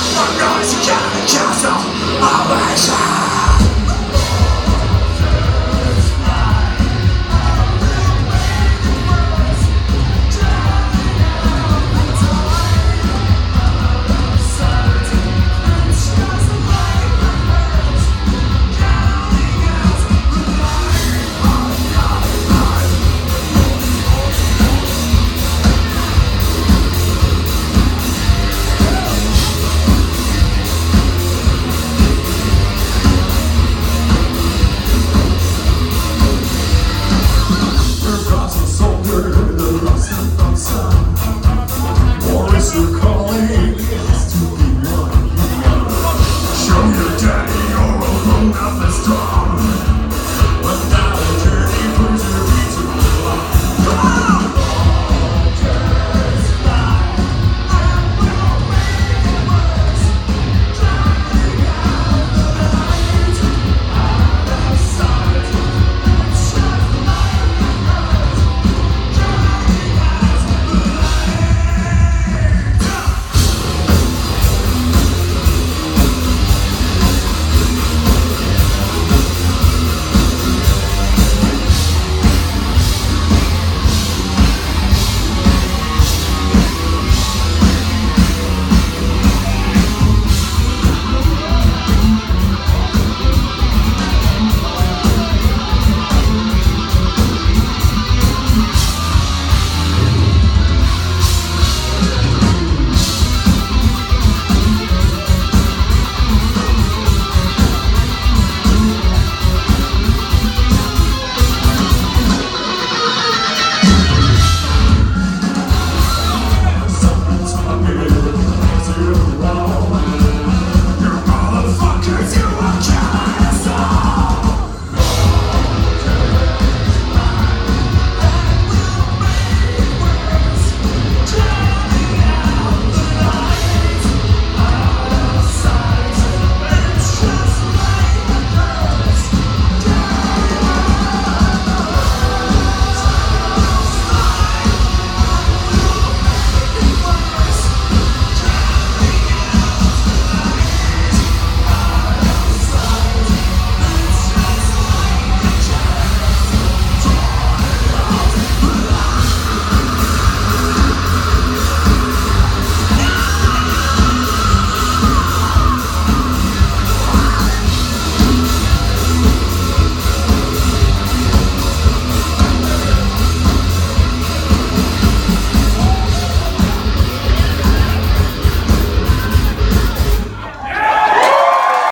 The noise can't just always